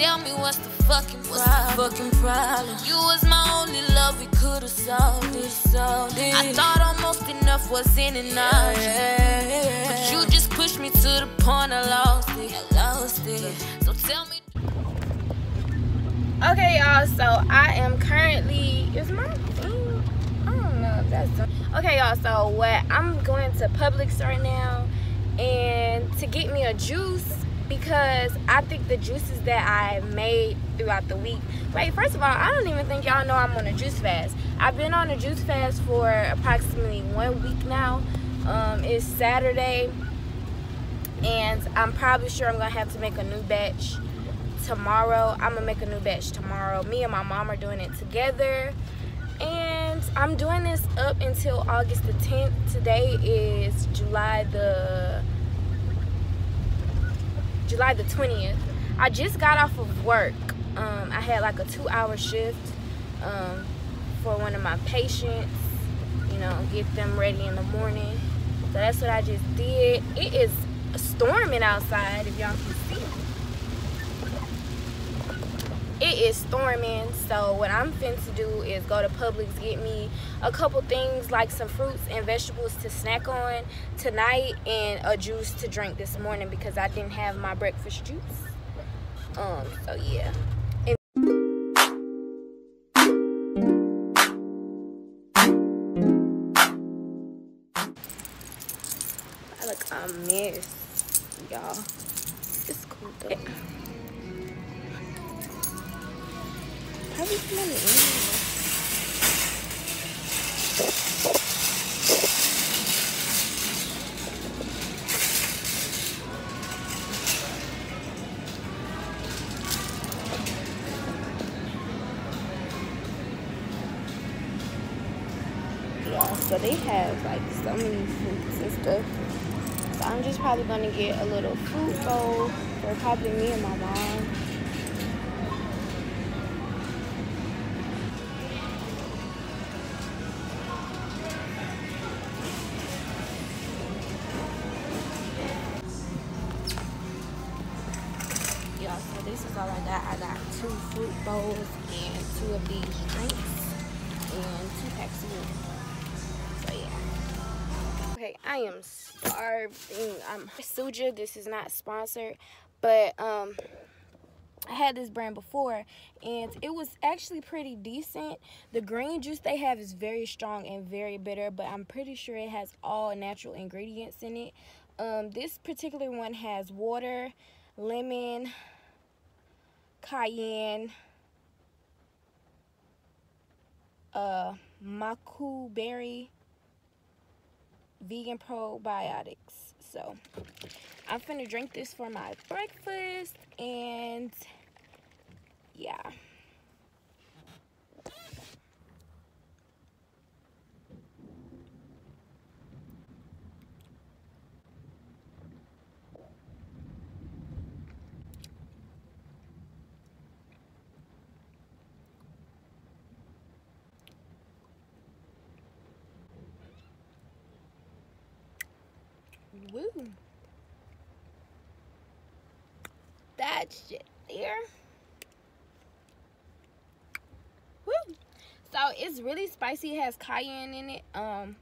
tell me what's the fucking problem? What's the fucking problem? You was my only love, we could've solved it. Solved it. I thought almost enough was in and out. Yeah, yeah, But you just pushed me to the point I lost it. I lost it. So tell me. Okay, y'all. So I am currently. Is my. I don't know if that's. Okay, y'all. So what? I'm going to Publix right now, and to get me a juice because I think the juices that I made throughout the week. Wait, first of all, I don't even think y'all know I'm on a juice fast. I've been on a juice fast for approximately one week now. Um, it's Saturday, and I'm probably sure I'm gonna have to make a new batch tomorrow. I'm gonna make a new batch tomorrow. Me and my mom are doing it together. And I'm doing this up until August the 10th. Today is July the July the 20th. I just got off of work. Um, I had like a two hour shift um, for one of my patients, you know, get them ready in the morning. So that's what I just did. It is storming outside, if y'all can see. It is storming, so what I'm finna to do is go to Publix, get me a couple things like some fruits and vegetables to snack on tonight and a juice to drink this morning because I didn't have my breakfast juice. Um, so yeah. I look a mess, y'all. It's cool though. Smell it anyway? Yeah, so they have like so many fruits and stuff. So I'm just probably gonna get a little fruit bowl for probably me and my mom. Water. So yeah. Okay, I am starving. I'm Suja. This is not sponsored, but um, I had this brand before, and it was actually pretty decent. The green juice they have is very strong and very bitter, but I'm pretty sure it has all natural ingredients in it. Um, this particular one has water, lemon, cayenne, uh, maqui berry, vegan probiotics. So I'm finna drink this for my breakfast and yeah. Woo. That shit there. Woo. So it's really spicy. It has cayenne in it. Um,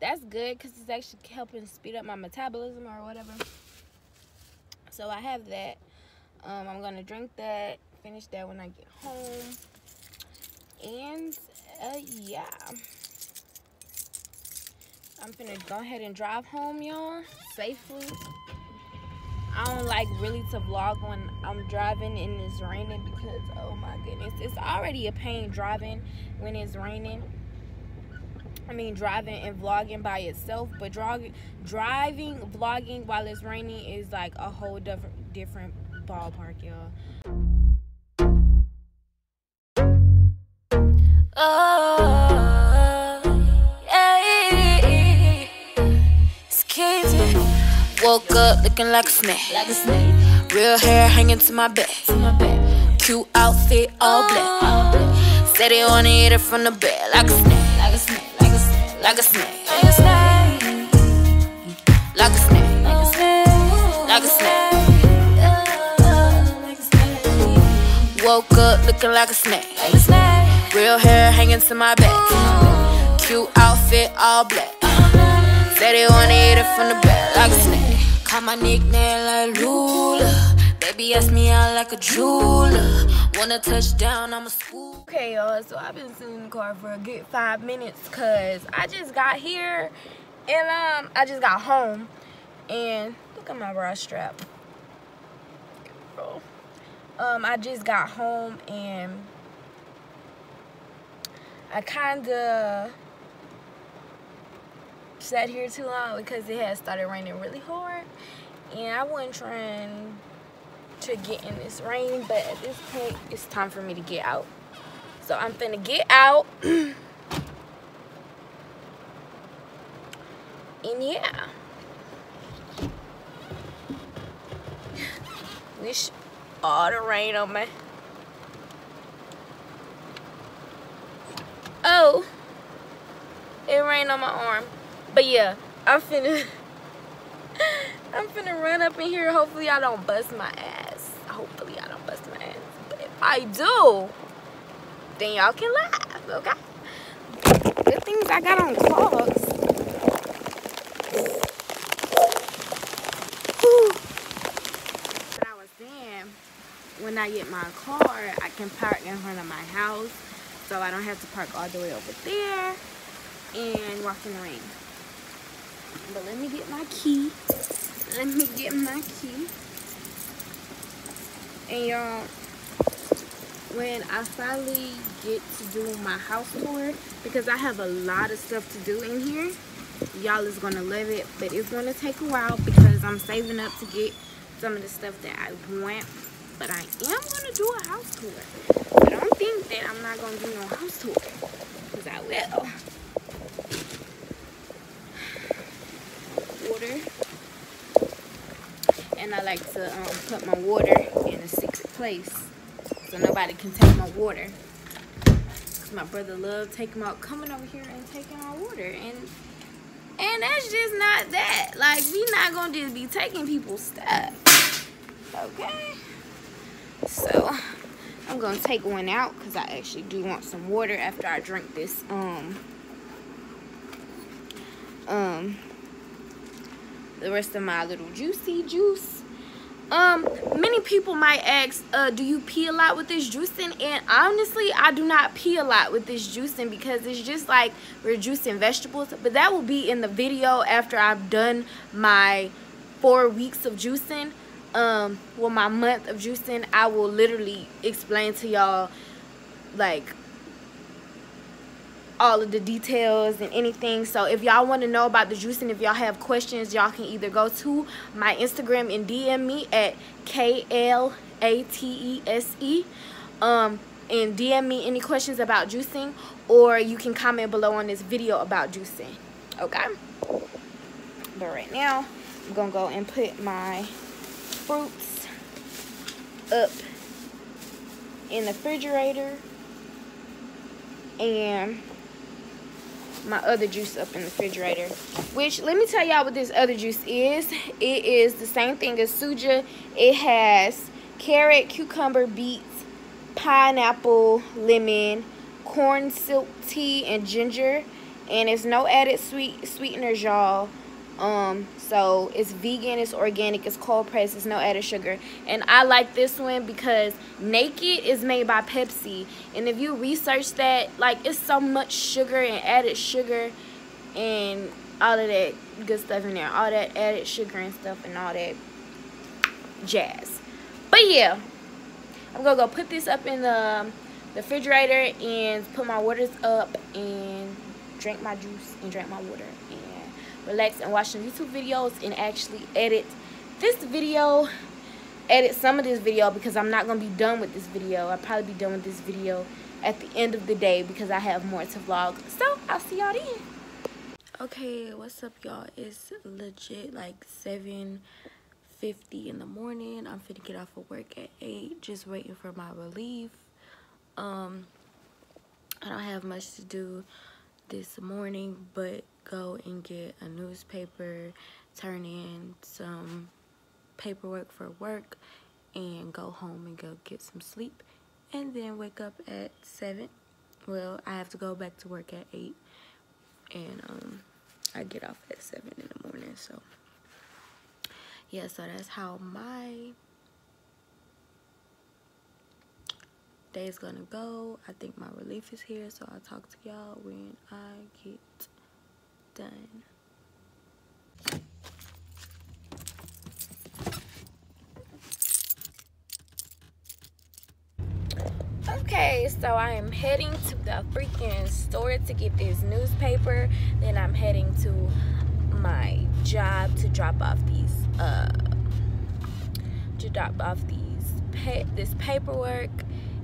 that's good because it's actually helping speed up my metabolism or whatever. So I have that. Um, I'm gonna drink that. Finish that when I get home. And uh, yeah. I'm gonna go ahead and drive home, y'all, safely. I don't like really to vlog when I'm driving and it's raining because, oh my goodness, it's already a pain driving when it's raining. I mean, driving and vlogging by itself, but driving, driving, vlogging while it's raining is like a whole different, different ballpark, y'all. Oh, Woke up looking like a snake, Real hair hanging to my back. Cute outfit, all black. Said they wanna hit it from the back. Like a snake, Like a snake, Like a snake, Like a snake, Like a snake. Like a snack. Woke up looking like a snake, Real hair hanging to my back. Cute outfit, all black. Said they wanna hit it from the back like a snake. Call my nickname like Lula. Baby ask me out like a jeweler. Wanna touch down, I'm a school. Okay, y'all, so I've been sitting in the car for a good five minutes because I just got here and um I just got home and look at my bra strap. Um, I just got home and I kinda sat here too long because it had started raining really hard and I wasn't trying to get in this rain but at this point it's time for me to get out. So I'm finna get out. And yeah. Wish all the rain on me oh. It rained on my arm but yeah I'm finna I'm finna run up in here hopefully I don't bust my ass hopefully I don't bust my ass but if I do then y'all can laugh, okay? Good things I got on clogs. I was saying, when I get my car, I can park in front of my house, so I don't have to park all the way over there and walk in the rain. But let me get my key. Let me get my key. And y'all, when I finally get to do my house tour because I have a lot of stuff to do in here y'all is gonna love it. But it's gonna take a while because I'm saving up to get some of the stuff that I want. But I am gonna do a house tour. I don't think that I'm not gonna do no house tour. Because I will and I like to um, put my water in a secret place so nobody can take my water. My brother loved taking out, coming over here and taking our water, and and that's just not that. Like we not gonna just be taking people's stuff, okay? So I'm gonna take one out because I actually do want some water after I drink this um um the rest of my little juicy juice. Um many people might ask uh do you pee a lot with this juicing? And honestly i do not pee a lot with this juicing because it's just like we're juicing vegetables. But that will be in the video after i've done my four weeks of juicing. Um well my month of juicing i will literally explain to y'all like all of the details and anything. So if y'all want to know about the juicing if y'all have questions y'all can either go to my instagram and dm me at k-l-a-t-e-s-e um and dm me any questions about juicing or you can comment below on this video about juicing okay? But right now i'm gonna go and put my fruits up in the refrigerator and my other juice up in the refrigerator. Which let me tell y'all what this other juice is. It is the same thing as suja. It has carrot cucumber beets pineapple lemon corn silk tea and ginger. And it's no added sweet sweeteners y'all. Um so it's vegan it's organic it's cold pressed it's no added sugar. And i like this one because naked is made by pepsi. And if you research that like it's so much sugar and added sugar and all of that good stuff in there. All that added sugar and stuff and all that jazz. But yeah i'm gonna go put this up in the, um, the refrigerator and put my waters up and drink my juice and drink my water relax and watch some YouTube videos and actually edit this video edit some of this video because I'm not going to be done with this video. I'll probably be done with this video at the end of the day because I have more to vlog. So, I'll see y'all then. Okay, what's up y'all? It's legit like 7.50 in the morning. I'm finna get off of work at 8. Just waiting for my relief. Um, I don't have much to do this morning but go and get a newspaper, turn in some paperwork for work, and go home and go get some sleep and then wake up at 7. Well, I have to go back to work at 8, and um, I get off at 7 in the morning, so yeah, so that's how my day is gonna go. I think my relief is here, so I'll talk to y'all when I get done. Okay, so I am heading to the freaking store to get this newspaper. Then I'm heading to my job to drop off these uh to drop off these pa this paperwork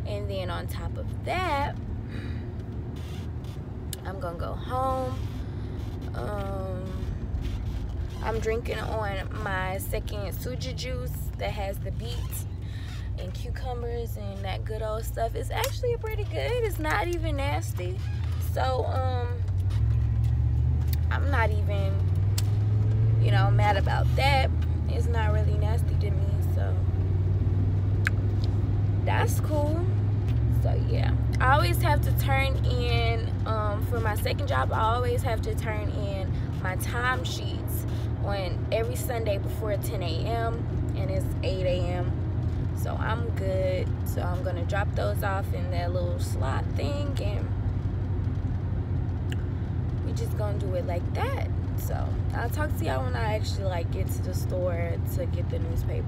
and then on top of that I'm gonna go home um I'm drinking on my second suja juice that has the beets and cucumbers and that good old stuff. It's actually pretty good. It's not even nasty. So, um, I'm not even, you know, mad about that. It's not really nasty to me, so that's cool. So yeah, I always have to turn in, um, for my second job, I always have to turn in my time sheets on every Sunday before 10 a.m. and it's 8 a.m so I'm good. So I'm gonna drop those off in that little slot thing and we're just gonna do it like that. So I'll talk to y'all when I actually like get to the store to get the newspaper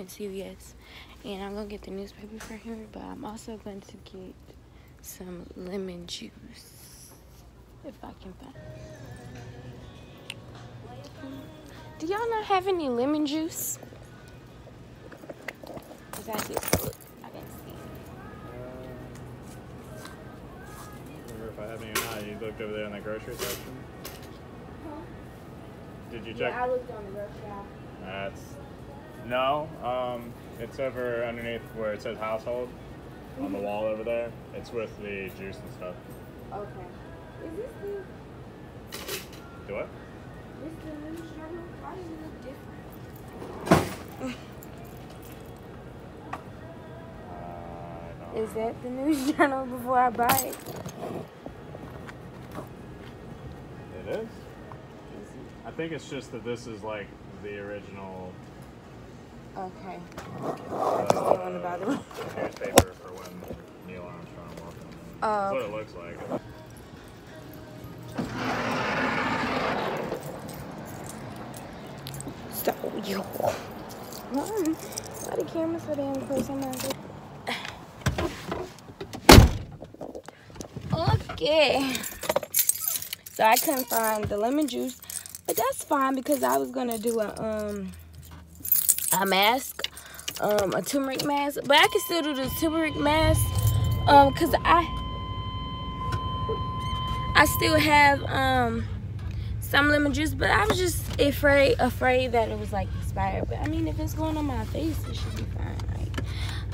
in CVS and I'm gonna get the newspaper for here, but I'm also going to get some lemon juice if I can find. it. Do y'all not have any lemon juice? Cause I just look, I didn't see. I wonder if I have any or not. You looked over there in the grocery section. Did you check? Yeah, I looked on the grocery aisle. That's no. Um, it's over underneath where it says household on the wall over there. It's with the juice and stuff. Okay. Is this the Do what? this the news journal? Why does it look different? Uh, I don't Is that the news journal before I buy it? It is. I think it's just that this is like the original Okay. uh, Still on the bottom. newspaper for when Neil Armstrong walked on the moon. Oh, That's what it looks like. So you. One. Why the camera so damn close? I'm not. Okay. So I couldn't find the lemon juice. But that's fine because I was gonna do a um a mask, um, a turmeric mask. But I can still do the turmeric mask. Um, cause I I still have um some lemon juice, but I was just afraid afraid that it was like expired. But I mean, if it's going on my face, it should be fine. Like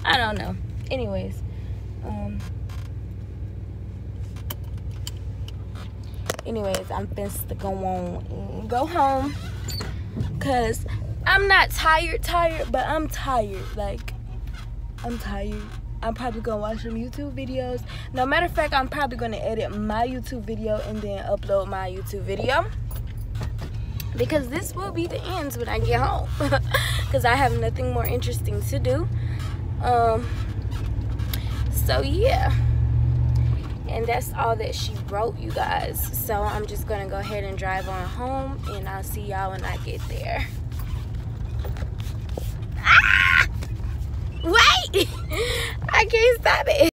I don't know. Anyways, um. Anyways, I'm to go on and go home, cause I'm not tired, tired, but I'm tired. Like I'm tired. I'm probably gonna watch some YouTube videos. No matter of fact, I'm probably gonna edit my YouTube video and then upload my YouTube video because this will be the ends when I get home because I have nothing more interesting to do. Um, so yeah, and that's all that she wrote, you guys. So I'm just gonna go ahead and drive on home, and I'll see y'all when I get there. Ah! Wait! I can't stop it.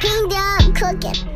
Kingdom cooking.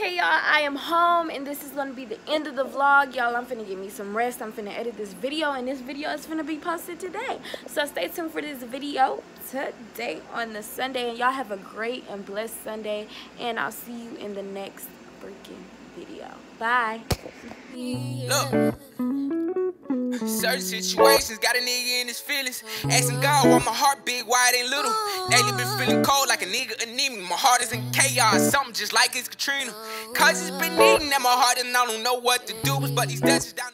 Okay, y'all, I am home, and this is gonna be the end of the vlog. Y'all, I'm finna get me some rest. I'm finna edit this video, and this video is finna be posted today. So stay tuned for this video today on the Sunday, and y'all have a great and blessed Sunday, and I'll see you in the next freaking video. Bye. Certain situations got a nigga in his feelings. Asking God why my heart big, why it ain't little. Lately been feeling cold like a nigga anemic. My heart is in chaos, something just like it's Katrina. Cause it's been eating at my heart and I don't know what to do. But these dust down.